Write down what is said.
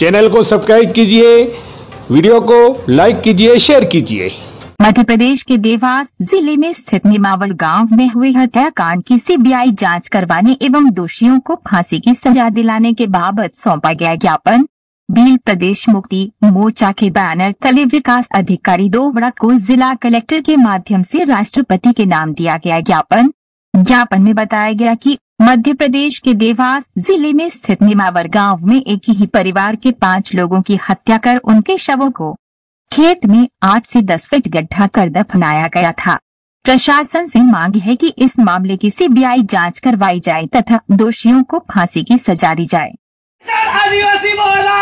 Channel को subscribe कीजिए, video को लाइक कीजिए, शेयर कीजिए। मध्य प्रदेश के देवास ज़िले में स्थित निमावल गाँव में हुए हत्याकांड की सीबीआई जाँच करवाने एवं दोषियों को फांसी की सजा दिलाने के बाबत सौंपा गया ज्ञापन। भील प्रदेश मुक्ति मोर्चा के बैनर तले विकास अधिकारी दोवड़ा को जिला कलेक्टर के माध्यम से राष्ट्रपति के नाम दिया गया ज्ञापन। ज्ञापन में बताया गया कि मध्य प्रदेश के देवास ज़िले में स्थित निमावर गाँव में एक ही परिवार के पाँच लोगों की हत्या कर उनके शवों को खेत में आठ से दस फीट गड्ढा कर दफनाया गया था। प्रशासन से मांग है कि इस मामले की सीबीआई जाँच करवाई जाए तथा दोषियों को फांसी की सजा दी जाए। आदिवासी मोर्चा